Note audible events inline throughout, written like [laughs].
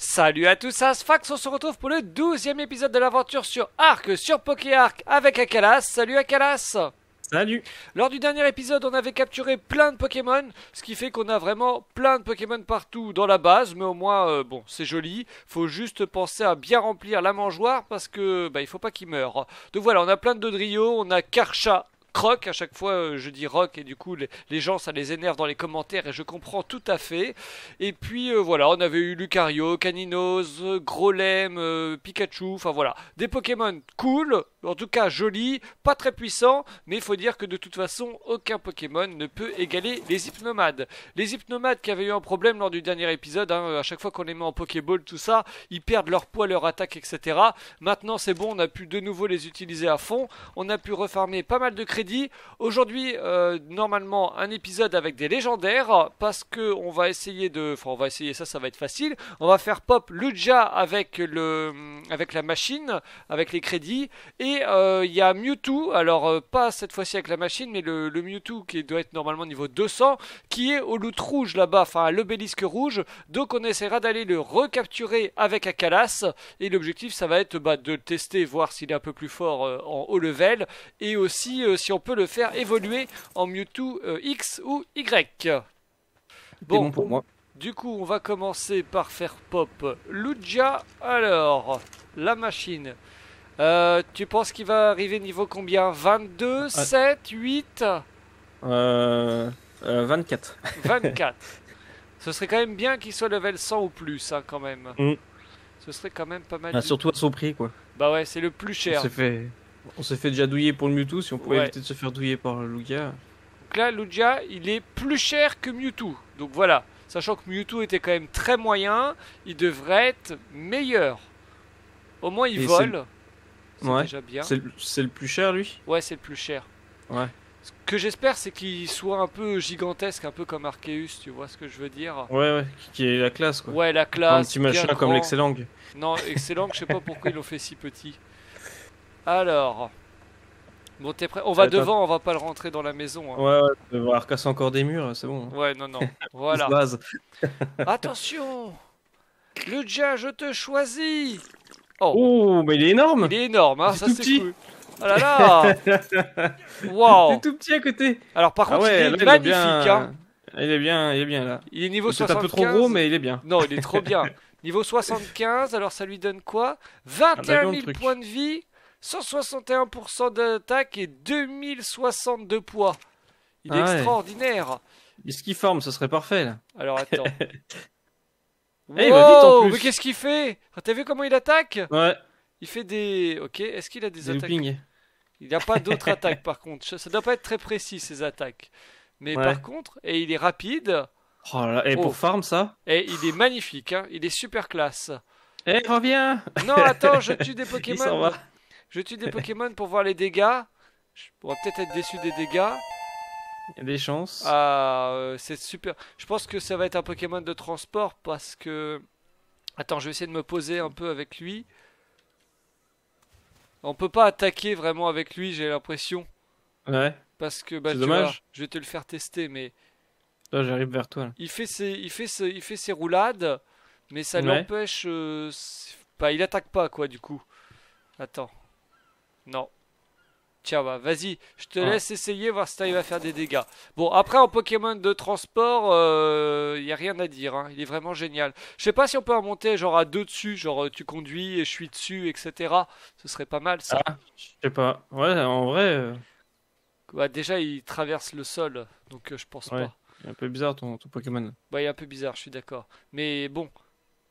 Salut à tous, c'est Fax, on se retrouve pour le 12 épisode de l'aventure sur Arc, sur PokéArc avec Akalas. Salut Akalas Salut Lors du dernier épisode, on avait capturé plein de Pokémon, ce qui fait qu'on a vraiment plein de Pokémon partout dans la base, mais au moins, euh, bon, c'est joli. Faut juste penser à bien remplir la mangeoire parce que, bah, il faut pas qu'il meure. Donc voilà, on a plein de Dodrio, on a Karcha, Croc, à chaque fois euh, je dis rock et du coup les, gens ça les énerve dans les commentaires et je comprends tout à fait. Et puis euh, voilà, on avait eu Lucario, Caninos, Grolem, euh, Pikachu, enfin voilà, des Pokémon cool, en tout cas jolis, pas très puissants, mais il faut dire que de toute façon aucun Pokémon ne peut égaler les hypnomades. Les hypnomades qui avaient eu un problème lors du dernier épisode, hein, à chaque fois qu'on les met en Pokéball, tout ça, ils perdent leur poids, leur attaque, etc. Maintenant c'est bon, on a pu de nouveau les utiliser à fond, on a pu refarmer pas mal de crédits. Aujourd'hui, euh, normalement, un épisode avec des légendaires, parce que on va essayer de, enfin, on va essayer ça, ça va être facile. On va faire pop Lugia avec le, avec la machine, avec les crédits, et euh, il y a Mewtwo. Alors euh, pas cette fois-ci avec la machine, mais le, Mewtwo qui doit être normalement niveau 200, qui est au loot rouge là-bas, enfin à l'obélisque rouge. Donc on essaiera d'aller le recapturer avec Akalas, et l'objectif ça va être bah, de tester, voir s'il est un peu plus fort euh, en haut level, et aussi euh, si on peut le faire évoluer en Mewtwo euh, X ou Y. Bon pour moi. Du coup, on va commencer par faire pop Lugia. Alors, la machine. Euh, tu penses qu'il va arriver niveau combien? 22, 7, 8, Euh, euh, 24. 24. [laughs] Ce serait quand même bien qu'il soit level 100 ou plus, hein, quand même. Mm. Ce serait quand même pas mal. Ah, surtout à son prix, quoi. Bah ouais, c'est le plus cher. fait... On s'est fait déjà douiller pour le Mewtwo, si on pouvait Ouais. éviter de se faire douiller par le Lugia. Donc là, Lugia, il est plus cher que Mewtwo. Donc voilà. Sachant que Mewtwo était quand même très moyen, il devrait être meilleur. Au moins, il Et vole. C'est Ouais. déjà bien. C'est le... plus cher, lui Ouais, c'est le plus cher. Ouais. Ce que j'espère, c'est qu'il soit un peu gigantesque, un peu comme Arceus, tu vois ce que je veux dire Ouais, ouais, qui est la classe, quoi. Ouais, la un classe. petit machin comme l'excellent. Non, excellent, je sais pas pourquoi ils l'ont fait si petit. Alors. Bon, t'es prêt? On va Attends. devant, on va pas le rentrer dans la maison. hein. Ouais, ouais, devoir casser encore des murs, c'est bon. Ouais, non, non. [laughs] On Voilà. [laughs] Attention Lugia, je te choisis Oh, Oh, mais il est énorme il est énorme, hein, c'est ça tout c'est cool. Oh là là Il [laughs] Waouh est tout petit à côté Alors par Ah contre, ouais, il là, est il est magnifique, bien... hein. Il est bien, il est bien, là. Il est niveau C'est 75. un peu trop gros, mais il est bien. Non, il est trop bien. Niveau 75, alors ça lui donne quoi? 21 bien, 000 le truc. points de vie, 161% d'attaque et 2060 de poids. Il est Ah ouais. extraordinaire. Est-ce qu'il forme Ce serait parfait, là. Alors attends. [laughs] Eh, il va vite, en Wow, plus. Mais qu'est-ce qu'il fait? Ah, T'as vu comment il attaque? Ouais, Il fait des. Ok, est-ce qu'il a des des attaques? Il n'y a pas d'autres [laughs] attaques par contre. Ça doit pas être très précis ces attaques. Mais Ouais. par contre, et il est rapide Oh là, et Oh. pour farm, ça? Et il est magnifique. Hein. Il est super classe. Eh, reviens Non, attends, je tue des [laughs] Il Pokémon. Je tue des Pokémon pour voir les dégâts. Je pourrais peut-être être déçu des dégâts. Il y a des chances. Ah, euh, c'est super. Je pense que ça va être un Pokémon de transport parce que. Attends, je vais essayer de me poser un peu avec lui. On peut pas attaquer vraiment avec lui, j'ai l'impression. Ouais, Parce que, bah, C'est tu dommage. vois, je vais te le faire tester, mais là, j'arrive vers toi. là. il fait ses, il fait ses, il fait ses roulades, mais ça Ouais. l'empêche. euh, il attaque pas, quoi, du coup. Attends. Non. Tiens, bah, vas-y, je te Ah. laisse essayer, voir si t'arrives à faire des dégâts. Bon, après, en Pokémon de transport, il y a rien à dire, hein, il est vraiment génial. Je sais pas si on peut en monter, genre à deux dessus, genre euh, tu conduis et je suis dessus, etc. Ce serait pas mal, ça. Ah, je sais pas. Ouais, en vrai, euh, Bah, déjà, il traverse le sol, donc euh, je pense Ouais. pas. il est un peu bizarre ton, ton Pokémon. Bah, il est un peu bizarre, je suis d'accord. Mais bon,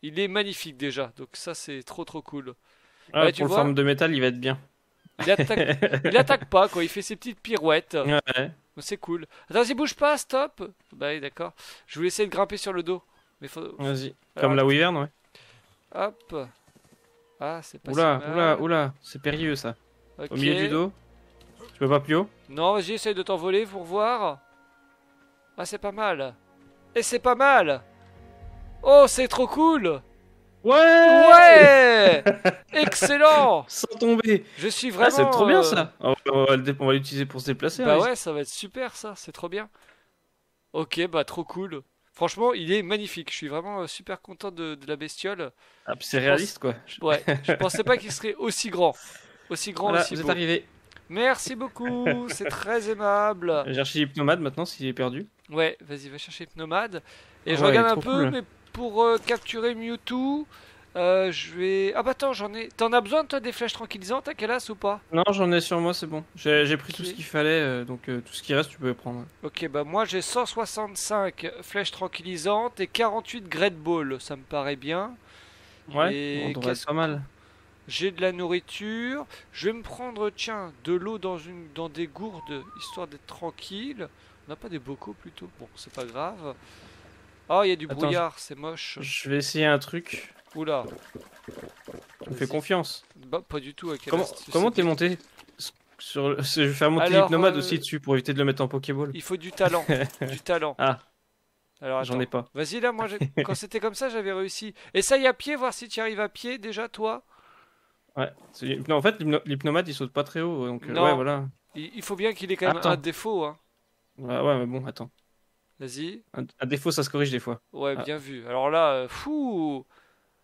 il est magnifique déjà, donc ça, c'est trop trop cool. Ah, pour vois. farm de métal, il va être bien. Il attaque, il attaque pas, quoi, il fait ses petites pirouettes. Ouais. C'est cool. Attends, vas-y, bouge pas, stop. Bah, oui, d'accord. Je voulais essayer de grimper sur le dos. Mais faut. Vas-y. Alors, Comme la Wyvern, ouais. Hop. Ah, c'est pas Oula, si oula, oula. C'est périlleux, ça. Au milieu du dos. Tu peux pas plus haut Non, vas-y, essaye de t'envoler pour voir. Ah, c'est pas mal. Et c'est pas mal. Oh, c'est trop cool. Ouais Ouais Excellent Sans tomber Je suis Ah, vraiment... c'est trop bien euh, ça On va- on va l'utiliser pour se déplacer. Bah hein, ouais, ça va être super ça, c'est trop bien. Ok, bah trop cool. Franchement, il est magnifique. Je suis vraiment euh, super content de, de la bestiole. Ah, puis c'est réaliste quoi. Je- Ouais, je pensais pas qu'il serait aussi grand. Aussi grand, Voilà, aussi vous êtes arrivé. Merci beaucoup, c'est très aimable. J'ai cherché Hypnomade maintenant s'il est perdu. Ouais, vas-y, va chercher Hypnomade. Et Ah je ouais, regarde un peu, cool. mais pour euh, capturer Mewtwo, euh, je vais. Ah bah attends, j'en ai. T'en as besoin toi des flèches tranquillisantes à Kelas ou pas? Non, j'en ai sur moi, c'est bon. J'ai pris tout ce qu'il fallait, euh, donc euh, tout ce qui reste, tu peux prendre. Ok, bah moi j'ai 165 flèches tranquillisantes et 48 Great Ball, ça me paraît bien. Ouais, Et on devrait être pas mal. J'ai de la nourriture. Je vais me prendre, tiens, de l'eau dans, une, dans des gourdes, histoire d'être tranquille. On n'a pas des bocaux plutôt Bon, c'est pas grave. Ah, il y a du Attends, brouillard, c'est moche. Je vais essayer un truc. Oula. Tu me fais confiance. Bah, pas du tout. à Comment t'es monté sur le- Je vais faire monter l'hypnomade euh, aussi dessus pour éviter de le mettre en Pokéball. Il faut du talent. [laughs] du talent. Ah. Alors, J'en ai pas. Vas-y, là, moi, [laughs] quand c'était comme ça, j'avais réussi. Essaye à pied, voir si tu arrives à pied déjà, toi. Ouais. Non, en fait, l'hypno- l'hypnomade il saute pas très haut, donc euh, Non. ouais, voilà. Il, faut bien qu'il ait quand même Attends. un défaut. Hein. Ouais, ouais, mais bon, attends. Vas-y. Un, un défaut, ça se corrige des fois. Ouais, Ah. bien vu. Alors là, euh, fou.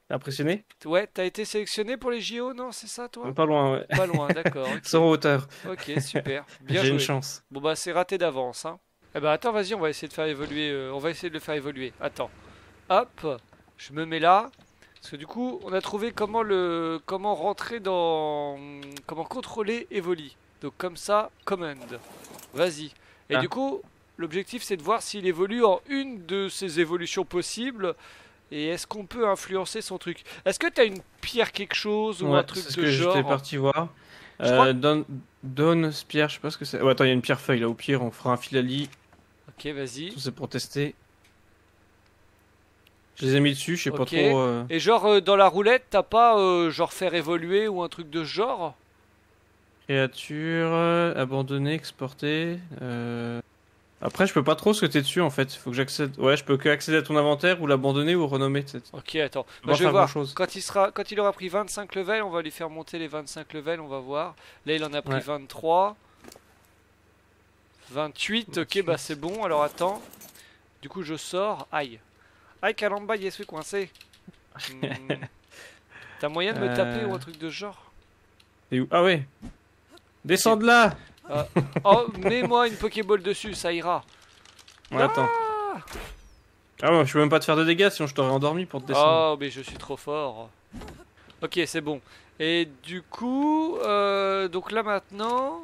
T'es impressionné? Ouais, t'as été sélectionné pour les JO, non C'est ça, toi? Pas loin, ouais. Pas loin, d'accord. [laughs] Sans hauteur. Ok, super. [laughs] Bien J'ai joué. une chance. Bon bah c'est raté d'avance. Hein. Eh ben attends, vas-y, on va essayer de faire évoluer. euh, on va essayer de le faire évoluer. Attends. Hop, je me mets là. Parce que du coup, on a trouvé comment le comment rentrer dans comment contrôler Evoli. Donc comme ça, command. Vas-y. Et Ah. du coup, l'objectif c'est de voir s'il évolue en une de ses évolutions possibles. Et est-ce qu'on peut influencer son truc Est-ce que t'as une pierre quelque chose ou Ouais, un truc c'est ce de que j'étais parti voir. Euh, Don, Don Spear, je sais pas ce que c'est. Ouais, attends, il y a une pierre feuille là. Au pire, on fera un filali. Ok, vas-y. C'est pour tester. Je les ai mis dessus, je sais pas trop. euh, Et genre euh, dans la roulette, t'as pas euh, genre faire évoluer ou un truc de ce genre? Créature, abandonner, exporter. Après, je peux pas trop t'es dessus en fait. Faut que j'accède. Ouais, je peux que accéder à ton inventaire ou l'abandonner ou renommer. Ok, attends. Bah, je vais voir. grand-chose. Quand il sera, quand il aura pris 25 levels, on va lui faire monter les 25 levels. On va voir. Là, il en a pris Ouais. 23. 28. Ok, bah c'est bon. Alors attends. Du coup, je sors. Aïe. Aïe, Kalamba, il est coincé. [laughs] Hmm. T'as moyen de me taper Euh. ou un truc de genre? T'es où? Ah ouais. Descends de là. Oh, mets-moi une Pokéball dessus, ça ira. Ouais, attends. Ah ouais, je peux même pas te faire de dégâts sinon je t'aurais endormi pour te descendre. Oh, mais je suis trop fort. Ok, c'est bon. Et du coup, euh, donc là maintenant,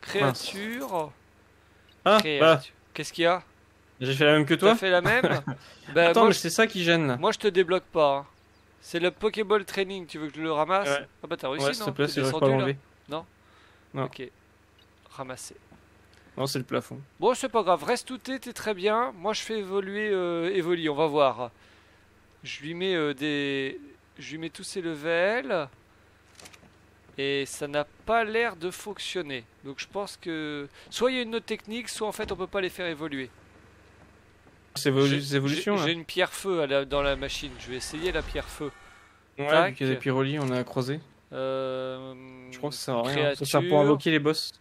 créature. ah, bah, créature. Qu'est-ce qu'il y a? J'ai fait la même que T'as toi. fait la même [laughs] Bah, Attends, moi, mais c'est ça qui gêne moi, je te débloque pas. hein. C'est le Pokéball Training, tu veux que je le ramasse? Ouais. Ah bah t'as réussi, Ouais, non? plaît, si pas là l'enlever. non. Ok. Ramasser. Non, c'est le plafond. Bon, c'est pas grave, reste tout t'es très bien. Moi, je fais évoluer euh, Evoli, on va voir. Je lui mets euh, des. Je lui mets tous ses levels. Et ça n'a pas l'air de fonctionner. Donc je pense que. Soit il y a une autre technique, soit en fait on peut pas les faire évoluer. C'est évolution J'ai une pierre feu à la- dans la machine. Je vais essayer la pierre feu. Ouais, tac. vu qu'il y a des pyrolis, on a croisé. Euh, Je crois que ça sert à rien. Ça sert pour invoquer les boss.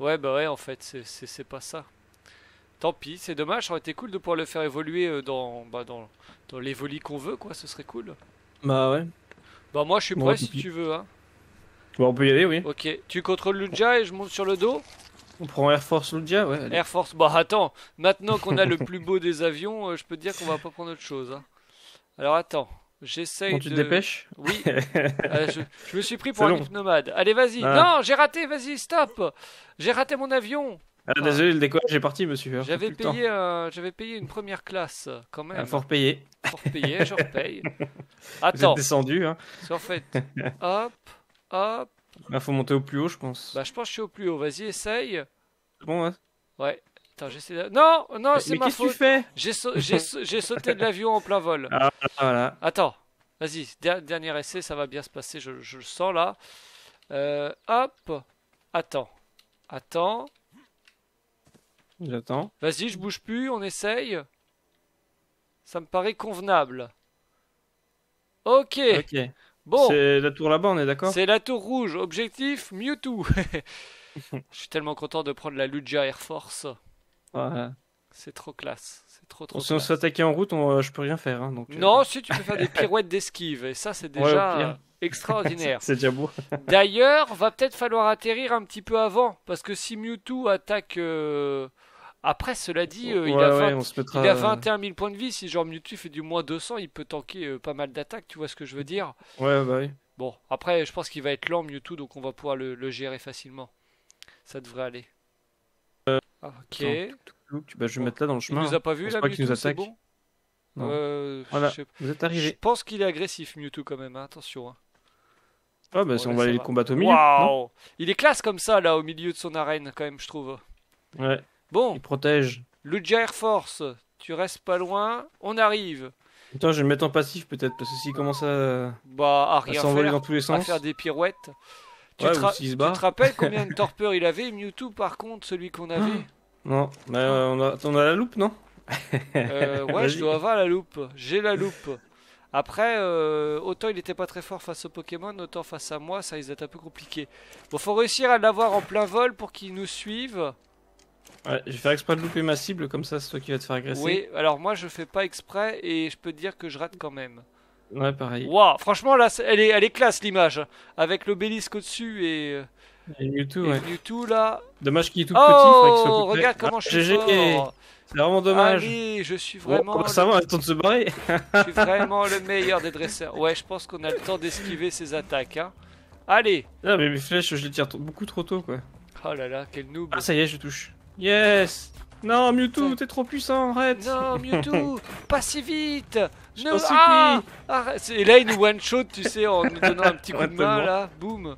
Ouais, bah ouais, en fait, c'est- pas ça. Tant pis, c'est dommage, ça aurait été cool de pouvoir le faire évoluer euh, dans, bah, dans, dans l'évoli qu'on veut, quoi, ce serait cool. Bah ouais. Bah moi je suis prêt tant si tu veux, hein. Bon, on peut y aller, oui. Ok, tu contrôles Lugia et je monte sur le dos? On prend Air Force Lugia, ouais. allez. Air Force, bah attends, maintenant qu'on a le plus beau des avions, euh, je peux te dire qu'on va pas prendre autre chose. hein. Alors attends, j'essaye Bon, de... tu te dépêches Oui, Euh, [laughs] je, je me suis pris pour un hypnomade. Allez, vas-y. Ah. Non, j'ai raté, vas-y, stop J'ai raté mon avion Ah, désolé, le décollage est parti, monsieur. Alors, J'avais payé, un- j'avais payé une première classe, quand même. Ah, fort payé. Pour payer, je repaye. [laughs] Vous Attends, êtes descendu, hein. en fait, [laughs] hop, hop. Bah, faut monter au plus haut, je pense. Bah, je pense que je suis au plus haut. Vas-y, essaye. bon, ouais. Ouais. Attends, j'essaie de... Non, non, c'est ma qu'est-ce que tu faute. fais J'ai sau- j'ai sau- j'ai sauté de l'avion en plein vol. Ah, voilà. Attends, vas-y, der- dernier essai, ça va bien se passer, je, je le sens là. Euh, hop, attends, attends. J'attends. Vas-y, je bouge plus, on essaye. Ça me paraît convenable. Ok, Ok. bon. C'est la tour là-bas, on est d'accord? C'est la tour rouge. Objectif Mewtwo. [laughs] Je suis tellement content de prendre la Lugia Air Force. C'est trop classe. C'est trop trop si on se fait attaquer en route, on, euh, je peux rien faire. Hein, donc, euh, Non, si tu peux faire des [laughs] pirouettes d'esquive, et ça c'est Ouais, déjà extraordinaire. [laughs] C'est déjà beau. [laughs] D'ailleurs, va peut-être falloir atterrir un petit peu avant, parce que si Mewtwo attaque... euh, Après, cela dit, il, Ouais, a ouais, 20 on se mettra. il a euh, 21 000 points de vie, si genre Mewtwo fait du moins 200, il peut tanker pas mal d'attaques, tu vois ce que je veux dire Ouais, bah oui. Bon, après, je pense qu'il va être lent Mewtwo, donc on va pouvoir le, le gérer facilement. Ça devrait aller. Ok. bah, je vais mettre là dans le Il chemin. nous a pas vu là, pas qu'il Mewtwo, nous c'est attaque. bon Non. Euh, Voilà. je sais- Vous êtes Je arrivé. pense qu'il est agressif Mewtwo quand même, hein, attention. hein. Ah, bah, Bon, si on va aller les combattre au milieu. Il est classe comme ça là au milieu de son arène quand même je trouve. Ouais, Bon, il protège. Lugia Air Force, tu restes pas loin, on arrive. Attends, je vais le mettre en passif peut-être, parce que s'il commence à, Bah à à s'envoler dans tous les à sens. faire des pirouettes. Tu, Ouais, te, ra- tu rappelles combien de [laughs] torpeur il avait Mewtwo par contre celui qu'on avait? Non, bah, euh, on, a... on a la loupe, non? Euh, Ouais, je dois avoir la loupe. J'ai la loupe. Après, euh, autant il était pas très fort face au Pokémon, autant face à moi, ça risque d'être un peu compliqué. Bon, faut réussir à l'avoir en plein vol pour qu'il nous suive. Ouais, je vais faire exprès de louper ma cible, comme ça c'est toi qui vas te faire agresser. Oui, alors moi je fais pas exprès et je peux te dire que je rate quand même. Ouais, pareil. Waouh, franchement là, elle est, elle est classe l'image, avec l'obélisque au-dessus et, euh, Et Mewtwo, et ouais. Mewtwo là. Dommage qu'il est tout petit, Oh, regarde comment je Ah, suis GG. fort. C'est vraiment dommage. Allez, je suis Bon, vraiment, ça va, le temps de se barrer. [laughs] je suis vraiment le meilleur des dresseurs. Ouais, je pense qu'on a le temps d'esquiver ses attaques. Hein. Allez. Ah, mais mes flèches, je les tire beaucoup trop tôt, quoi. Oh là là, quel noob. Ah, ça y est, je touche. Yes Non, Mewtwo, t'es trop puissant, arrête Non, [laughs] Mewtwo, pas si vite. Je Ne- ah Arrête. Et là, il nous one shot, tu sais, en nous donnant un petit coup de main là. Boum.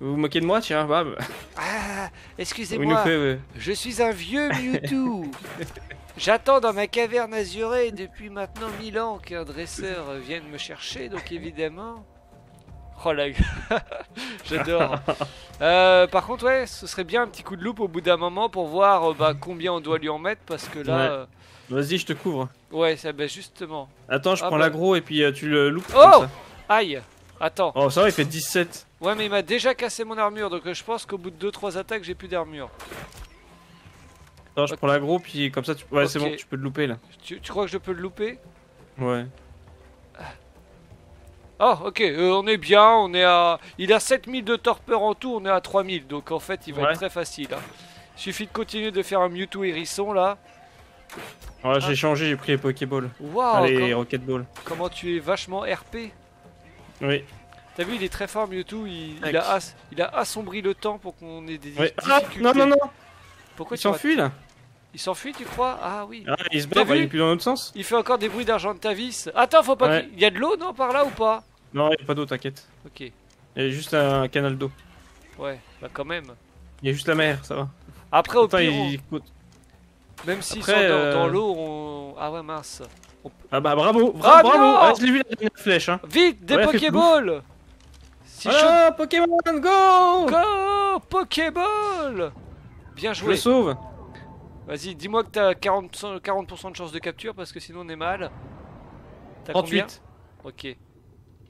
Vous vous moquez de moi, tiens, bam Ah, excusez-moi. Je suis un vieux Mewtwo. [laughs] J'attends dans ma caverne azurée depuis maintenant mille ans qu'un dresseur vienne me chercher, donc évidemment. Oh la gueule. [laughs] J'adore. Euh, par contre, ouais, ce serait bien un petit coup de loupe au bout d'un moment pour voir euh, bah, combien on doit lui en mettre parce que là, Ouais. euh, Vas-y, je te couvre. ouais, ça, bah, justement. Attends, je Ah, prends bah. l'aggro et puis euh, tu le loupes. Oh comme ça. Aïe. Attends. Oh, ça va, il fait 17. Ouais, mais il m'a déjà cassé mon armure, donc je pense qu'au bout de 2-3 attaques, j'ai plus d'armure. Attends, je prends l'aggro, puis comme ça, tu... ouais, c'est bon, tu peux le louper là. Tu, tu crois que je peux le louper? Ouais. Oh, ok, euh, on est bien, on est à... Il a 7000 de torpeur en tout, on est à 3000, donc en fait, il va Ouais. être très facile. hein. Suffit de continuer de faire un Mewtwo hérisson, là. Ouais, j'ai changé, j'ai pris les Pokéballs. Waouh, Allez, com- Rocket Ball. comment tu es vachement RP. Oui. T'as vu, il est très fort, Mewtwo, il, il a, as- il a assombri le temps pour qu'on ait des Ouais. Ah, difficultés. non, non, non Pourquoi Il tu s'enfuit là Il s'enfuit, tu crois? Ah oui. Ah, il se vu il est plus dans l'autre sens Il fait encore des bruits d'argent de ta vis. Attends, faut pas Ouais. qu'il... Il y a de l'eau, non, par là ou pas? Non, il n'y a pas d'eau, t'inquiète. Ok, Il y a juste un canal d'eau. ouais, bah quand même. Il y a juste la mer, ça va. Après, au Attends, pire, il... on- même s'ils sont dans, euh, dans l'eau, on... Ah ouais, mince. Ah bah bravo, Ah, bravo, bravo Ah, Je l'ai vu la dernière flèche, hein. Vite, des Ouais, Pokéballs Si Ah, Pokémon, go je... Go Pokéball Bien Je joué. le sauve Vas-y, dis-moi que t'as 40%, 40 de chance de capture parce que sinon on est mal. T'as combien 38. Ok.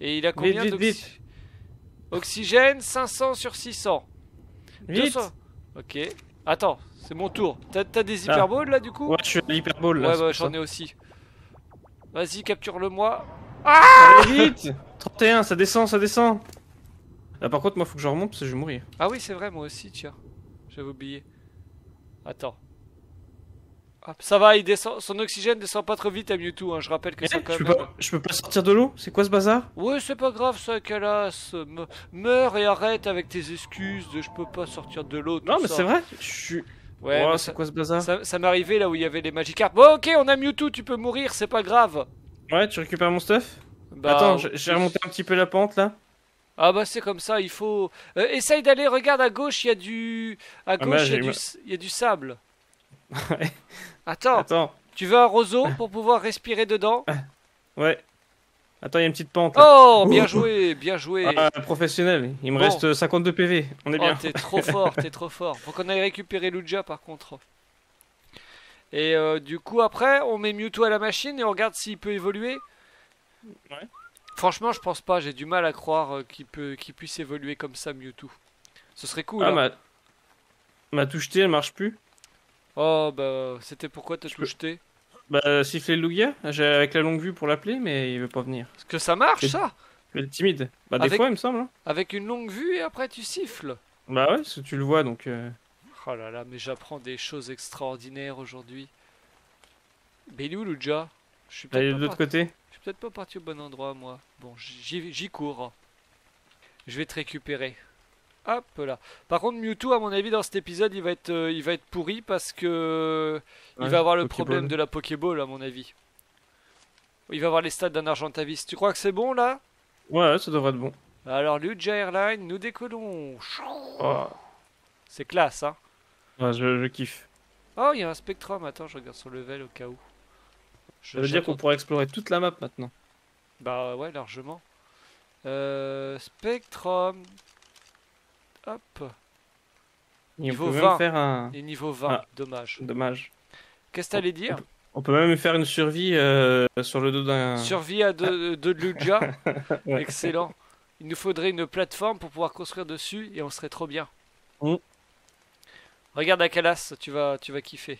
Et il a combien vite, d'oxy- vite. Oxygène 500 sur 600. Vite 200. Ok. Attends, c'est mon tour. T'as des Ah. hyperballs là du coup? Ouais, je suis à l'hyperball là. Ouais, bah j'en ai aussi. Vas-y, capture-le-moi. Allez, vite 31, ça descend, ça descend Ah, par contre, moi, faut que je remonte parce que je vais mourir. Ah oui, c'est vrai, moi aussi, tiens. J'avais oublié. Attends. Hop, ça va, il descend. Son oxygène descend pas trop vite à Mewtwo, hein. je rappelle que Eh, quand je, peux même. pas, je peux pas sortir de l'eau? C'est quoi ce bazar? Ouais, c'est pas grave ça, Calas. Me- Meurs et arrête avec tes excuses de je peux pas sortir de l'eau. Non, mais c'est vrai Je suis. Ouais, Oh, c'est quoi ce bazar? ça, ça m'est arrivé là où il y avait les Magikarp. Bon, ok, on a Mewtwo, tu peux mourir, c'est pas grave. Ouais, tu récupères mon stuff? Bah, Attends, j'ai- remonté un petit peu la pente là. Ah bah c'est comme ça, il faut. Euh, essaye d'aller, regarde à gauche, il y a du. À bah, gauche, il y, du... y a du sable. [laughs] Ouais. Attends, Attends, tu veux un roseau pour pouvoir respirer dedans ouais. Attends, il y a une petite pente là. Oh, bien joué, bien joué. Ah, professionnel, il me Bon. reste 52 PV, on est Oh, bien. t'es trop [laughs] fort, t'es trop fort. Faut qu'on aille récupérer Lugia par contre. Et euh, du coup, après, on met Mewtwo à la machine et on regarde s'il peut évoluer. Ouais. Franchement, je pense pas. J'ai du mal à croire euh, qu'il peut, qu'il puisse évoluer comme ça, Mewtwo. Ce serait cool. Ah, hein. ma... ma touche T elle marche plus. Oh bah c'était pourquoi t'as tout jeté? Bah, siffler le Lugia j'ai- avec la longue vue pour l'appeler, mais il veut pas venir. Parce que ça marche ça est timide. Bah, des Avec- fois, il me semble. hein. Avec une longue vue et après tu siffles Bah ouais, parce que tu le vois, donc... euh, Oh là là, mais j'apprends des choses extraordinaires aujourd'hui. Mais il est où Luja Je suis est peut-être de pas, l'autre parti- côté. je suis peut-être pas parti au bon endroit moi. Bon, j'y cours. Je vais te récupérer. Hop là. Par contre, Mewtwo, à mon avis, dans cet épisode, il va être, euh, il va être pourri parce que il Ouais, va avoir le Pokéball. problème de la Pokéball, à mon avis. Il va avoir les stats d'un Argentavis. Tu crois que c'est bon là? Ouais, ça devrait être bon. Alors, Luja Airline, nous décollons. Oh. C'est classe, hein Ouais, je, je kiffe. Oh, il y a un Spectrum. Attends, je regarde son level au cas où. Je- Ça veut dire qu'on pourra explorer toute la map maintenant. Bah ouais, largement. Euh, Spectrum. Hop. Niveau on peut 20. même faire un... Et niveau 20. Ah. Dommage. Dommage. Qu'est-ce que t'allais dire? On peut même faire une survie euh, sur le dos d'un... Survie à deux [laughs] deux de Luja. Ouais. Excellent. Il nous faudrait une plateforme pour pouvoir construire dessus et on serait trop bien. Mm. Regarde à Calas, tu vas, tu vas kiffer.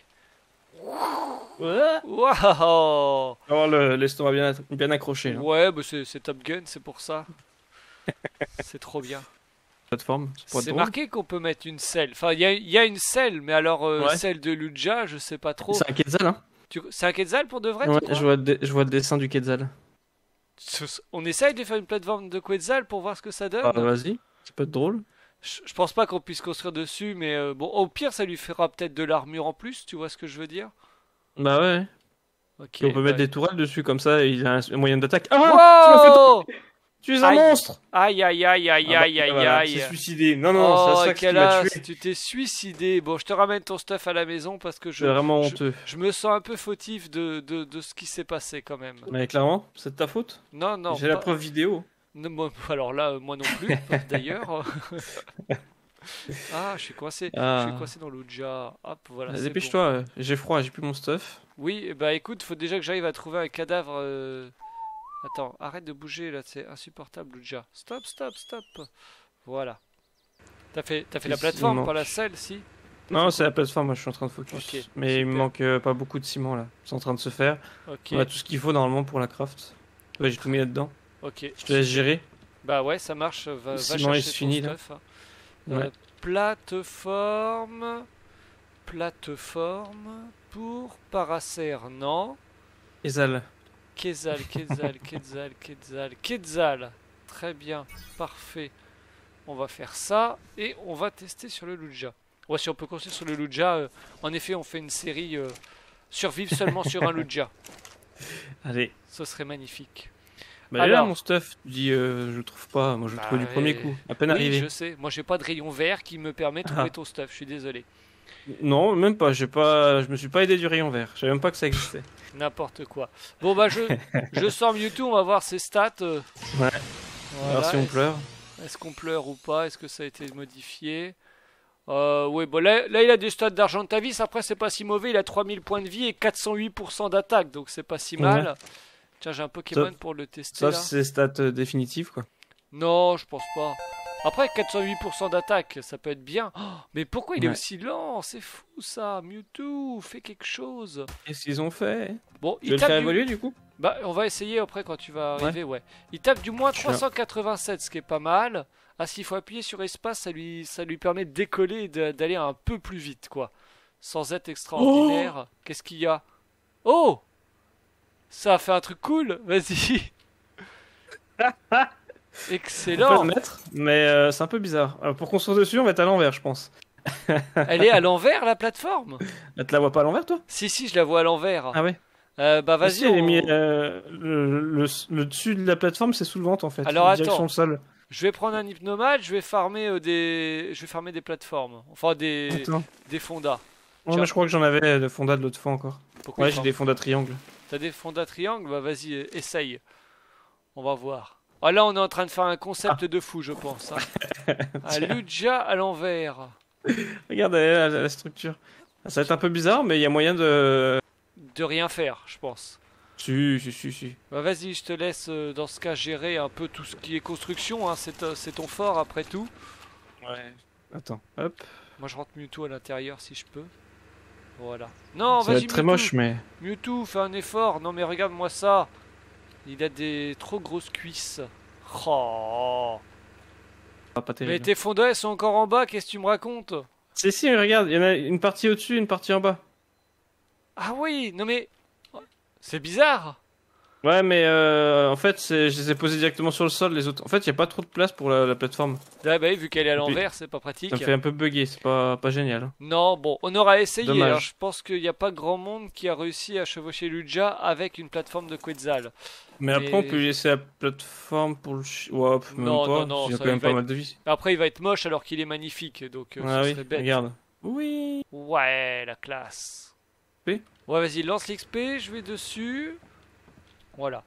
Ouais. Waouh Avoir le- l'estomac bien, bien accroché. Là. Ouais, bah c'est Top Gun, c'est pour ça. [laughs] c'est trop bien. Plateforme. C'est marqué qu'on peut mettre une selle. Enfin, il y y a une selle, mais alors euh, Ouais. celle de Luja, je sais pas trop. C'est un Quetzal, hein Tu- C'est un Quetzal pour de vrai tu Ouais, je vois, je vois le dessin du Quetzal. On essaye de faire une plateforme de Quetzal pour voir ce que ça donne. Ah, vas-y, ça peut être drôle. je, je pense pas qu'on puisse construire dessus, mais euh, bon, au pire, ça lui fera peut-être de l'armure en plus. Tu vois ce que je veux dire? Bah ouais. Ok. Puis on peut mettre bah- des tourelles dessus comme ça et il a un, moyen d'attaque. Ah Tu m'as fait Wow tomber Tu es un Aïe. monstre Aïe aïe aïe aïe Ah bah, aïe aïe voilà, aïe. C'est suicidé. Non, non, oh, c'est ça qui m'a tué. tu t'es suicidé. Bon, je te ramène ton stuff à la maison parce que C'est je, vraiment je- honteux. je me sens un peu fautif de, de, de ce qui s'est passé quand même. Mais clairement, c'est de ta faute. Non, non. J'ai la pas- preuve vidéo. Non, moi- [laughs] alors là, euh, moi non plus, [laughs] d'ailleurs. ah, je suis coincé. Je Ah. suis coincé dans l'Ouja. Hop, voilà. Dépêche-toi, euh, j'ai froid, j'ai plus mon stuff. bon. Oui, bah écoute, faut déjà que j'arrive à trouver un cadavre. euh, Attends, arrête de bouger là, c'est insupportable, Ouja. Stop, stop, stop. Voilà. T'as fait, t'as fait la plateforme, pas la selle, si? Non, c'est la plateforme, moi je suis en train de focus. Mais il me manque euh, pas beaucoup de ciment là. C'est en train de se faire. On a tout ce qu'il faut normalement pour la craft. Ouais, j'ai tout mis là-dedans. ok. Je te laisse gérer. Bah ouais, ça marche. Va, va Le chercher ciment, ton finit, là. stuff, hein. Ouais. Euh, plateforme. Plateforme pour Paracer, non? Ezal. Quetzal, Quetzal, Quetzal, Quetzal, Quetzal. Très bien, parfait. On va faire ça et on va tester sur le Luja. Ouais, si on peut construire sur le Luja, euh, en effet, on fait une série euh, survivre seulement sur un Luja. [laughs] Allez. Ce serait magnifique. Bah, est là Alors. mon stuff. Tu dis, euh, je le trouve pas. Moi je le Bah, trouve du premier coup. À peine Oui, arrivé. je sais. Moi, j'ai pas de rayon vert qui me permet de trouver Ah. ton stuff. Je suis désolé. Non, même pas. J'ai pas. Je me suis pas aidé du rayon vert. Je savais même pas que ça existait. [laughs] N'importe quoi. Bon, bah, je, [laughs] je sors Mewtwo. On va voir ses stats. euh. Ouais. Voilà. Alors si on pleure. Est-ce qu'on pleure ou pas? Est-ce que ça a été modifié? Euh, Oui, bon, là, là, il a des stats d'Argentavis. Après, c'est pas si mauvais. Il a 3000 points de vie et 408% d'attaque. Donc, c'est pas si mal. Tiens, j'ai un Pokémon pour le tester. Là. c'est stats euh, définitives quoi. Non, je pense pas. Après, 408% d'attaque, ça peut être bien. Oh, mais pourquoi il est Ouais. aussi lent? C'est fou ça. Mewtwo, fais quelque chose. Qu'est-ce qu'ils ont fait? Bon, Tu il tape du... évoluer du coup? Bah, on va essayer après quand tu vas arriver, ouais. Il tape du moins Je suis un- 387, ce qui est pas mal. Ah, s'il faut appuyer sur espace, ça lui, ça lui permet de décoller et d'aller un peu plus vite, quoi. Sans être extraordinaire. Qu'est-ce qu'il y a? Oh Ça a fait un truc cool Vas-y [laughs] On peut Excellent le mettre, mais euh, c'est un peu bizarre. Alors, pour construire dessus, on va être à l'envers, je pense. [laughs] Elle est à l'envers, la plateforme? Là, tu la vois pas à l'envers, toi? Si, si, je la vois à l'envers. Ah ouais Euh, bah, Vas-y, on- euh, le, le- le dessus de la plateforme, c'est sous le ventre en fait. Alors, attends. le sol. je vais prendre un hypnomate, je vais farmer euh, des... Je vais farmer des plateformes. Enfin, des, Attends. des fondas. Ouais, mais je crois que j'en avais de fonda de l'autre fois encore. Pourquoi Ouais, j'ai des fondas triangles. T'as des fondas triangles? Bah vas-y, euh, essaye. On va voir. Ah là, on est en train de faire un concept Ah. de fou, je pense. hein. [laughs] un Luja à l'envers. Regarde la, la- la structure. Ça va être un peu bizarre, mais il y a moyen de. De rien faire, je pense. Si, si, si, si. Bah vas-y, je te laisse euh, dans ce cas gérer un peu tout ce qui est construction. Hein. C'est, euh, c'est ton fort après tout. Ouais. Attends, hop. Moi, je rentre Mewtwo à l'intérieur si je peux. Voilà. Non, Ça va vas-y, être très Mewtwo. moche, mais. Mewtwo, fais un effort. Non, mais regarde-moi ça. Il a des trop grosses cuisses. Oh. Ah, pas Mais terrible. tes fondants, elles sont encore en bas. Qu'est-ce que tu me racontes? Si, si, mais regarde, il y en a une partie au-dessus, une partie en bas. Ah oui, non mais. C'est bizarre. Ouais, mais euh, en fait, c'est- je les ai posés directement sur le sol, les autres. En fait, il n'y a pas trop de place pour la, la plateforme. Ah bah oui, vu qu'elle est à l'envers, c'est pas pratique. Ça me fait un peu bugger, c'est pas, pas génial. hein. Non, bon, on aura essayé. Dommage. Alors, je pense qu'il n'y a pas grand monde qui a réussi à chevaucher Luja avec une plateforme de Quetzal. Mais après, on peut lui laisser la plateforme pour le. Ouais, même Non, pas. non, non, Il y a ça, quand même pas être- mal de vie. Après, il va être moche alors qu'il est magnifique, donc euh, Ah oui, serait bête. regarde. Oui. Ouais, la classe. XP? Ouais, vas-y, lance l'XP, je vais dessus. Voilà.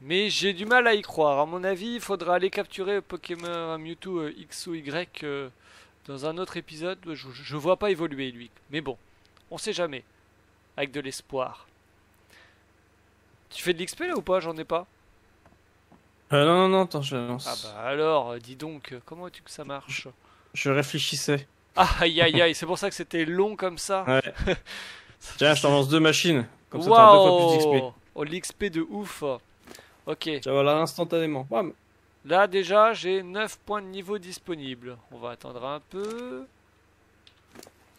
Mais j'ai du mal à y croire. À mon avis, il faudra aller capturer Pokémon un Mewtwo euh, X ou Y euh, dans un autre épisode. Je, je vois pas évoluer lui. Mais bon, on sait jamais. Avec de l'espoir. Tu fais de l'XP là ou pas? J'en ai pas. Euh, non, non, non, attends, je lance. Ah bah alors, euh, dis donc, euh, comment veux-tu que ça marche? Je réfléchissais. Ah, aïe aïe aïe, c'est pour ça que c'était long comme ça. Ouais. [laughs] Tiens, je t'en lance deux machines. Comme ça, t'as deux fois plus d'XP. Oh, l'XP de ouf. Ok. Vas voir là instantanément. Bam. Là déjà j'ai 9 points de niveau disponibles. On va attendre un peu.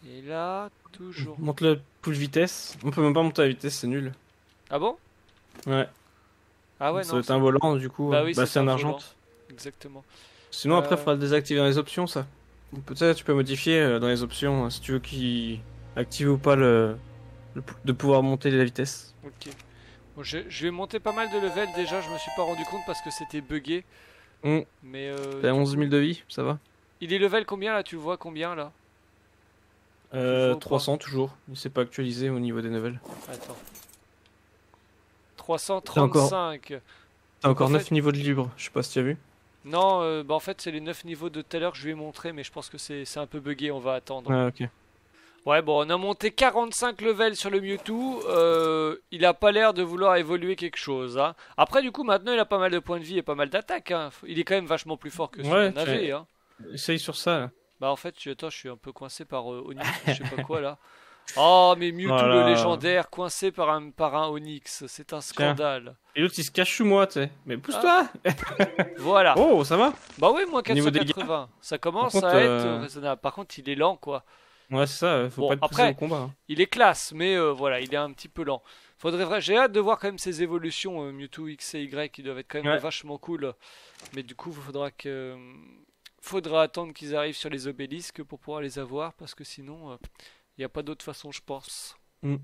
Et là, toujours. Monte le pool vitesse. On peut même pas monter la vitesse, c'est nul. Ah bon? Ouais. Ah ouais, ça non, être un volant du coup. Bah oui, c'est c'est un un argent. exactement. Sinon après, Euh. faudra le désactiver dans les options ça. Peut-être tu peux modifier euh, dans les options euh, si tu veux qu'il active ou pas le... le de pouvoir monter la vitesse. Ok. Bon, je, je vais monter pas mal de level déjà, je me suis pas rendu compte parce que c'était buggé. Mm. Mais euh, T'as du 11 coup- 000 de vie, ça va il est level combien là? Tu le vois combien là? Euh, vois ou pas 300 toujours. Il s'est pas actualisé au niveau des levels. Attends. 335. T'as encore En 9 fait- niveaux de libre, je sais pas si tu as vu. Non, euh, bah en fait c'est les 9 niveaux de tout à l'heure que je lui ai montré, mais je pense que c'est c'est un peu buggé, on va attendre. Ah ok. Ouais, bon, on a monté 45 levels sur le Mewtwo. euh, il a pas l'air de vouloir évoluer quelque chose. Hein. Après, du coup, maintenant, il a pas mal de points de vie et pas mal d'attaques. Hein. Il est quand même vachement plus fort que ce Ouais, qu'on avait. Hein. Essaye sur ça là. Bah, en fait, je, attends, je suis un peu coincé par euh, Onyx, [laughs] je sais pas quoi là. Oh, mais Mewtwo Voilà. le légendaire, coincé par un, par un Onyx. C'est un scandale. Et l'autre il se cache sous moi, tu sais. Mais pousse-toi [laughs] Voilà. Oh, ça va Bah, oui, des 480. Ça commence contre, à être euh, raisonnable. Par contre, il est lent, quoi. Ouais, c'est ça, faut Bon, pas être poussé après- au combat. hein. Il est classe, mais euh, voilà, il est un petit peu lent. Faudrait j'ai hâte de voir quand même ces évolutions euh, Mewtwo X et Y qui doivent être quand même Ouais. vachement cool. Mais du coup, faudra que faudra attendre qu'ils arrivent sur les obélisques pour pouvoir les avoir parce que sinon il n'y a pas d'autre façon, je pense. Mm.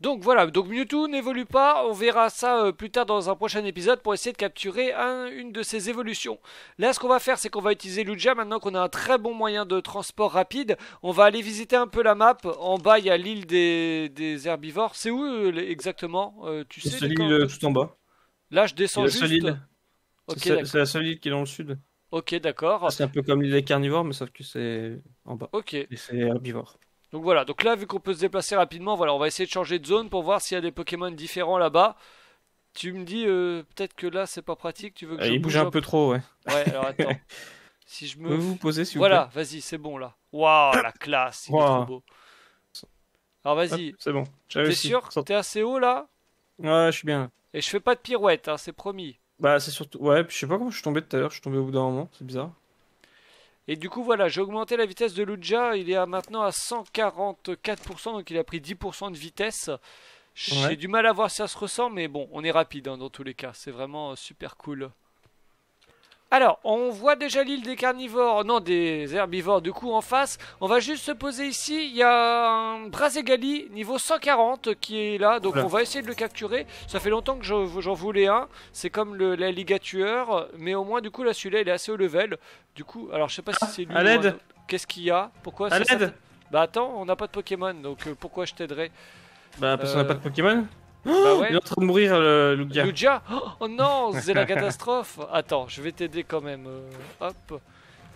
Donc voilà, donc Mewtwo n'évolue pas, on verra ça euh, plus tard dans un prochain épisode pour essayer de capturer un- une de ces évolutions. Là, ce qu'on va faire, c'est qu'on va utiliser Lugia maintenant qu'on a un très bon moyen de transport rapide. On va aller visiter un peu la map. En bas, il y a l'île des, des herbivores. C'est où euh, exactement Euh, Tu C'est sais seule les île camps- euh, tout en bas. Là, je C'est descends juste. C'est c'est la seule île qui est dans le sud. Ok, d'accord. C'est un peu comme l'île des carnivores, mais sauf que c'est en bas. Ok. Et c'est herbivore. Donc voilà. Donc là, vu qu'on peut se déplacer rapidement, voilà, on va essayer de changer de zone pour voir s'il y a des Pokémon différents là-bas. Tu me dis euh, peut-être que là, c'est pas pratique. Tu veux que Euh, je il bouge un peu trop, ouais. Ouais. Alors attends. [laughs] si je me Pouvez-vous vous poser, s'il vous Voilà, vas-y, c'est bon là. Waouh, la classe, il est trop beau. Alors vas-y, C'est bon. T'es sûr T'es assez haut là Ouais, je suis bien. Et je fais pas de pirouette, hein, c'est promis. Bah, c'est surtout. Ouais, puis je sais pas comment je suis tombé tout à l'heure. Je suis tombé au bout d'un moment, c'est bizarre. Et du coup, voilà, j'ai augmenté la vitesse de Lugia. Il est à maintenant à 144%, donc il a pris 10% de vitesse. J'ai Ouais. du mal à voir si ça se ressent, mais bon, on est rapide hein, dans tous les cas. C'est vraiment euh, super cool. Alors, on voit déjà l'île des carnivores, non des herbivores du coup en face. On va juste se poser ici. Il y a un Brazegali niveau 140 qui est là, donc Oula. on va essayer de le capturer. Ça fait longtemps que je- j'en voulais un. C'est comme le, la mais au moins du coup là celui-là il est assez haut level. Du coup, alors je sais pas si c'est lui. à l'aide. Qu'est-ce qu'il y a? Pourquoi À l'aide Bah attends, on n'a pas de Pokémon, donc euh, pourquoi je t'aiderais? Bah, parce qu'on n'a pas de Pokémon. Bah ouais. [gasps] Il est en train de mourir, le Lugia. Lugia [gasps] Oh non, [laughs] c'est la catastrophe Attends, je vais t'aider quand même. euh, hop.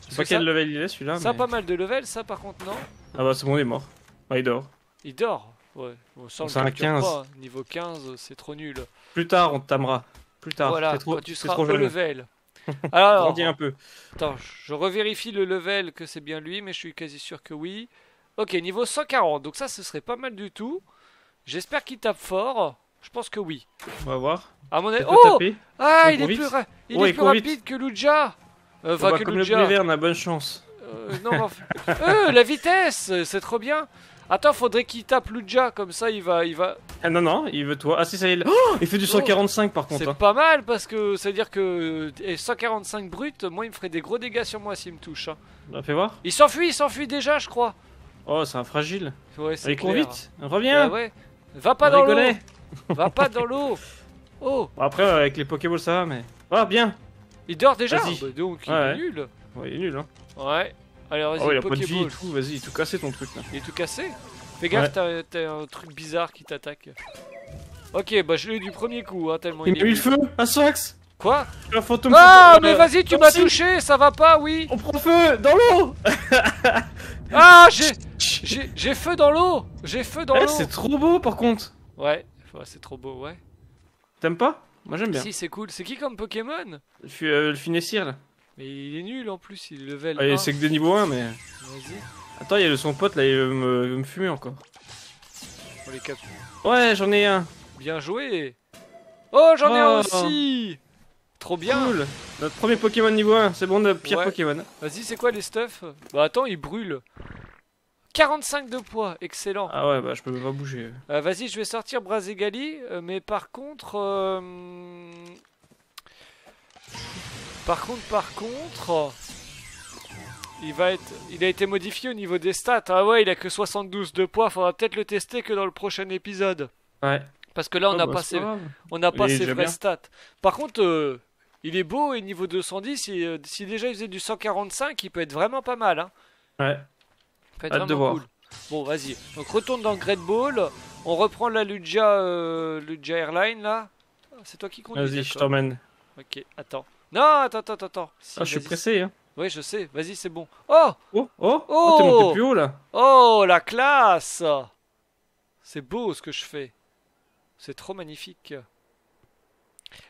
Je sais pas que quel ça- level il est celui-là. Ça a mais- pas mal de level, ça par contre, non? Ah bah, c'est bon, il est mort. Bah, il dort. Il dort? Ouais, bon, ça on le C'est un capture 15. pas. Niveau 15, c'est trop nul. Plus tard, on te tamera. Plus tard. voilà, trop, quand tu seras trop au jeune. level. [laughs] Alors, Grandis un peu. attends, je revérifie le level que c'est bien lui, mais je suis quasi sûr que oui. Ok, niveau 140. Donc ça, ce serait pas mal du tout. J'espère qu'il tape fort. Je pense que oui. On va voir. À mon avis. Oh. Ah, Il il est court plus, ra- il Ouais, est il plus court rapide que Luja. Euh, On Enfin, va que comme le. Verne, a bonne chance. Euh, non, [laughs] Euh, la vitesse, c'est trop bien. Attends, faudrait qu'il tape Luja comme ça, il va, il va. Ah non, non, il veut toi. Ah si, ça y est. Oh, il fait du 145 par contre. C'est hein. pas mal parce que ça veut dire que et 145 brut, moi il me ferait des gros dégâts sur moi s'il me touche. hein. Bah, fais voir. Il s'enfuit, il s'enfuit déjà, je crois. Oh, c'est un fragile. Ouais, c'est cours clair. vite. Bah Reviens. ouais. Va pas dans l'eau. Va pas dans l'eau. Oh, Bon, après, euh, avec les Pokéballs, ça va, mais. Ah, bien. il dort déjà. Vas-y. Bah, donc il Ouais, est nul. Ouais, il est nul, hein. Ouais. Alors vas-y, Oh, il a pas de vie et tout. Vas-y, il a tout cassé ton truc là. Il est tout cassé. Fais gaffe, Ouais. t'as- un truc bizarre qui t'attaque. Ok, bah je l'ai eu du premier coup, hein, tellement Il il est mis le feu Swax Quoi Un fantôme Ah, mais vas-y, tu m'as touché, ça va pas, oui. On prend feu dans l'eau [laughs] Ah, j'ai, j'ai, feu dans l'eau. J'ai feu dans Eh, l'eau. C'est trop beau par contre Ouais, ouais, c'est trop beau, ouais. T'aimes pas? Moi j'aime bien. Si, c'est cool. C'est qui comme Pokémon? Euh, le finessir là. Mais il est nul en plus, il est level Ah, 1. c'est que des niveaux 1, mais. Vas-y, Attends, il y a le- son pote là, il veut me, il veut me fumer encore. on les capture. Ouais, j'en ai un. Bien joué. Oh, j'en ai un Oh. aussi. Trop bien. Cool. Notre premier Pokémon niveau 1, c'est bon, notre pire Ouais. Pokémon. Vas-y, c'est quoi les stuff Bah attends, il brûle. 45 de poids, excellent. Ah ouais, bah je peux pas bouger. Euh, Vas-y, je vais sortir Brazegali, euh, mais par contre... euh, Par contre, par contre... Il va être, il a été modifié au niveau des stats. Ah ouais, il a que 72 de poids. Faudra peut-être le tester que dans le prochain épisode. Ouais. Parce que là, on Ah, n'a bah, pas ses, on n'a pas ses vraies bien. stats. Par contre, euh, il est beau et niveau 210, si, euh, si déjà il faisait du 145, il peut être vraiment pas mal. Hein. Ouais. Ça peut être Hâte de voir. cool. Bon, vas-y. Donc retourne dans Great Ball. On reprend la Lugia, euh, Lugia Airline là. Ah, C'est toi qui conduis. Vas-y, je t'emmène. Ok, attends. Non, attends, attends, attends. Si, Ah, je suis pressé, hein. Oui, je sais. Vas-y, c'est bon. Oh, Oh, oh, Oh t'es monté plus haut là. oh, la classe. C'est beau ce que je fais. C'est trop magnifique.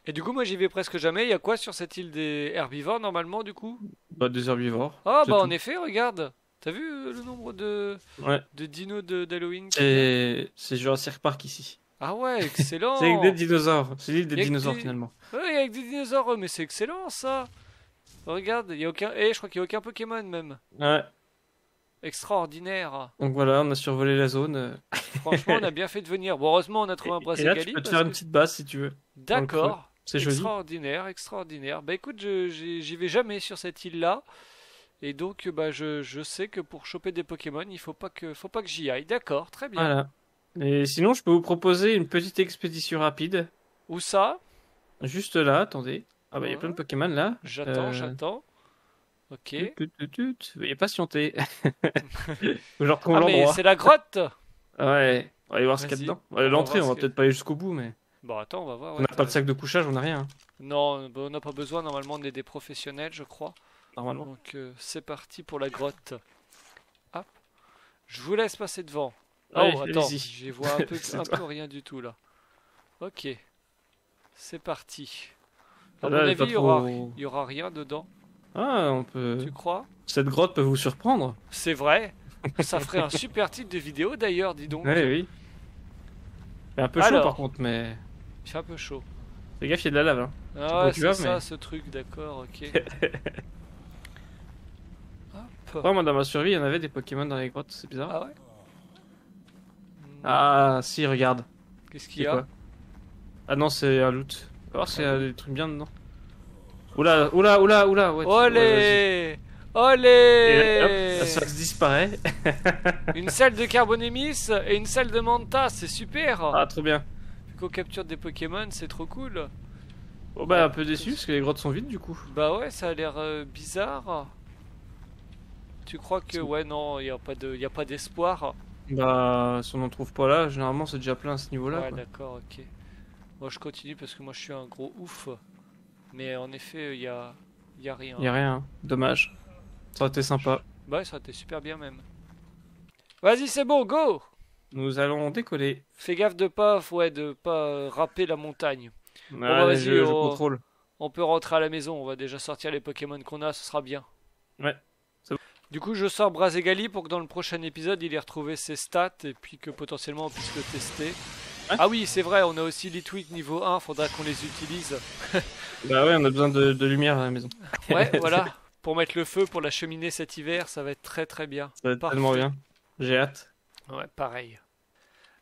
Et du coup, moi, j'y vais presque jamais. Il y a quoi sur cette île des herbivores normalement, du coup? Bah, des herbivores. Ah, bah tout. en effet, regarde. T'as vu euh, le nombre de, Ouais. de dinos d'Halloween C'est Jurassic Park ici. Ah ouais, [laughs] excellent. C'est avec des dinosaures. C'est l'île des dinosaures des- finalement. Ouais, avec des dinosaures, mais c'est excellent ça. Regarde, il y a aucun. Eh, je crois qu'il y a aucun Pokémon même. Ouais. Extraordinaire. Donc voilà, on a survolé la zone. euh, [laughs] Franchement, on a bien fait de venir. Bon, heureusement, on a trouvé un Et, et là, tu peux te faire une petite base si tu veux. D'accord. C'est joli. Extraordinaire, extraordinaire. Bah écoute, j'y vais jamais sur cette île-là. Et donc, bah, je, je sais que pour choper des Pokémon, il faut pas que, faut pas que j'y aille. D'accord, très bien. Voilà. Et sinon, je peux vous proposer une petite expédition rapide. Où ça? Juste là, attendez. Ah bah, il y a Ouais. plein de Pokémon là. J'attends, Euh, j'attends. Ok. Faut que je retrouve Ah, mais c'est la grotte Ouais. On va aller voir ce qu'il y a dedans. L'entrée, on va que- peut-être pas aller jusqu'au bout, mais Bon, attends, on va voir. on n'a pas de sac de couchage, on n'a rien. Non, bah, on n'a pas besoin. Normalement, on est des professionnels, je crois. Normalement. Donc, euh, c'est parti pour la grotte. Hop. Je vous laisse passer devant. Oh, attends, allez-y. j'y vois un [laughs] peu, un peu rien du tout là. Ok. C'est parti. À Là, mon est avis, il y aura, trop- il y aura rien dedans. Ah, on peut. Tu crois? Cette grotte peut vous surprendre. C'est vrai Ça [laughs] ferait un super titre de vidéo d'ailleurs, dis donc. Ouais, oui. C'est un peu chaud Alors. par contre, mais. Il fait un peu chaud. Fais gaffe, il y a de la lave. Hein. Ah ouais, c'est ça mais- ce truc, d'accord, ok. [laughs] Hop. Ouais, moi dans ma survie, il y en avait des Pokémon dans les grottes, c'est bizarre. Ah ouais? Ah, si, regarde. Qu'est-ce qu'il y C'est a Ah non, c'est un loot. On va voir s'il y a des trucs bien dedans. Oula, oula, oula, oula. Ouais, Olé. Olé Et hop, ça se disparaît. [laughs] Une salle de Carbonémis et une salle de Manta, c'est super Ah, trop bien. Vu qu'on capture des Pokémon, c'est trop cool Bon, bah, un peu déçu parce que les grottes sont vides du coup. Bah ouais, ça a l'air euh, bizarre. Tu crois que... Ouais, non, il n'y a pas de- y a pas d'espoir. Bah, si on n'en trouve pas là, généralement c'est déjà plein à ce niveau-là. ouais, d'accord, ok. Moi, je continue parce que moi, je suis un gros ouf. Mais en effet, il y a... y a rien. Y a rien, hein. dommage. Ça aurait été sympa. Bah, ça aurait été super bien même. Vas-y, c'est bon, go Nous allons décoller. Fais gaffe de pas, ouais, de pas râper la montagne. Ouais, bah, vas-y, je, je on- contrôle. On peut rentrer à la maison, on va déjà sortir les Pokémon qu'on a, ce sera bien. Ouais, c'est bon. Du coup, je sors Brazegali pour que dans le prochain épisode, il ait retrouvé ses stats et puis que potentiellement on puisse le tester. Ouais. Ah oui, c'est vrai, on a aussi Litwick niveau 1, faudra qu'on les utilise. [laughs] Bah ouais, on a besoin de, de lumière à la maison. Ouais, [laughs] voilà. Pour mettre le feu pour la cheminée cet hiver, ça va être très très bien. Ça va être Parfait. tellement bien. J'ai hâte. Ouais, pareil.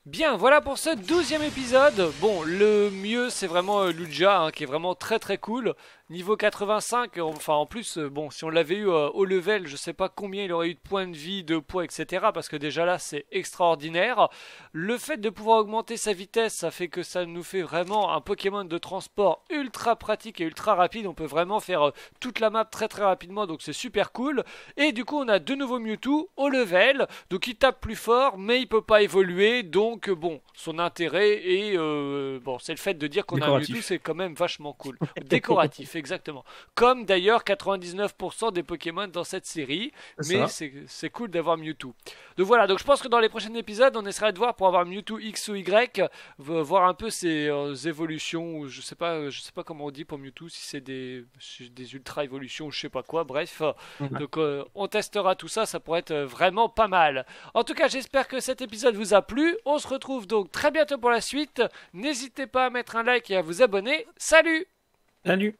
Bien, voilà pour ce douzième épisode. Bon, le mieux, c'est vraiment euh, Luja, hein, qui est vraiment très très cool. Niveau 85, euh, enfin en plus, euh, bon, si on l'avait eu euh, au level, je sais pas combien il aurait eu de points de vie, de poids, etc. Parce que déjà là, c'est extraordinaire. Le fait de pouvoir augmenter sa vitesse, ça fait que ça nous fait vraiment un Pokémon de transport ultra pratique et ultra rapide. On peut vraiment faire euh, toute la map très très rapidement, donc c'est super cool. Et du coup, on a de nouveau Mewtwo au level, donc il tape plus fort, mais il peut pas évoluer. Donc bon, son intérêt est euh, bon, c'est le fait de dire qu'on a un. Mewtwo, c'est quand même vachement cool. [laughs] Décoratif, exactement. Comme d'ailleurs 99% des Pokémon dans cette série, mais c'est cool d'avoir Mewtwo. Donc voilà, donc je pense que dans les prochains épisodes, on essaiera de voir pour avoir Mewtwo X ou Y, voir un peu ses euh, évolutions, ou je sais pas, euh, je sais pas comment on dit pour Mewtwo, si c'est des, des ultra évolutions ou je sais pas quoi. Bref, donc euh, on testera tout ça, ça pourrait être vraiment pas mal. En tout cas, j'espère que cet épisode vous a plu. On se retrouve donc très bientôt pour la suite. N'hésitez pas à mettre un like et à vous abonner. Salut Salut